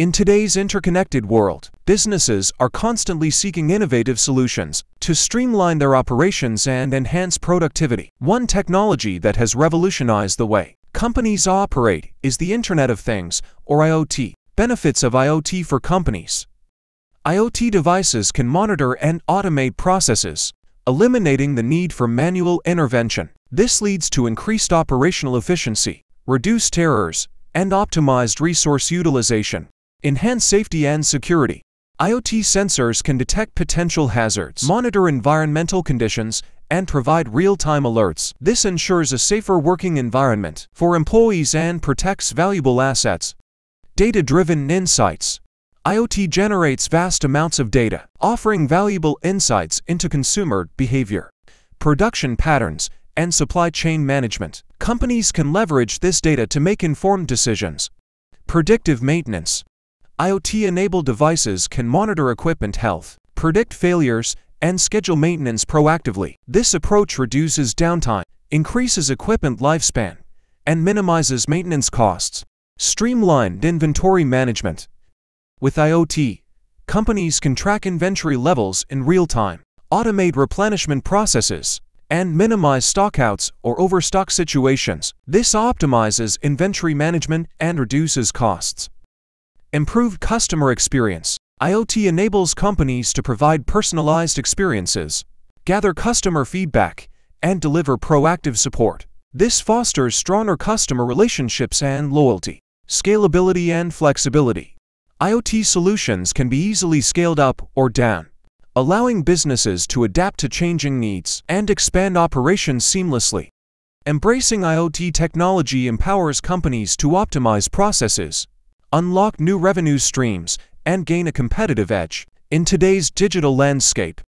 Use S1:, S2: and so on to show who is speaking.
S1: In today's interconnected world, businesses are constantly seeking innovative solutions to streamline their operations and enhance productivity. One technology that has revolutionized the way companies operate is the Internet of Things, or IoT. Benefits of IoT for companies. IoT devices can monitor and automate processes, eliminating the need for manual intervention. This leads to increased operational efficiency, reduced errors, and optimized resource utilization. Enhance safety and security. IoT sensors can detect potential hazards, monitor environmental conditions, and provide real-time alerts. This ensures a safer working environment for employees and protects valuable assets. Data-driven insights. IoT generates vast amounts of data, offering valuable insights into consumer behavior, production patterns, and supply chain management. Companies can leverage this data to make informed decisions. Predictive maintenance. IoT-enabled devices can monitor equipment health, predict failures, and schedule maintenance proactively. This approach reduces downtime, increases equipment lifespan, and minimizes maintenance costs. Streamlined inventory management. With IoT, companies can track inventory levels in real time, automate replenishment processes, and minimize stockouts or overstock situations. This optimizes inventory management and reduces costs. Improved customer experience. IoT enables companies to provide personalized experiences, gather customer feedback, and deliver proactive support. This fosters stronger customer relationships and loyalty. Scalability and flexibility. IoT solutions can be easily scaled up or down, allowing businesses to adapt to changing needs and expand operations seamlessly. Embracing IoT technology empowers companies to optimize processes, unlock new revenue streams, and gain a competitive edge. In today's digital landscape,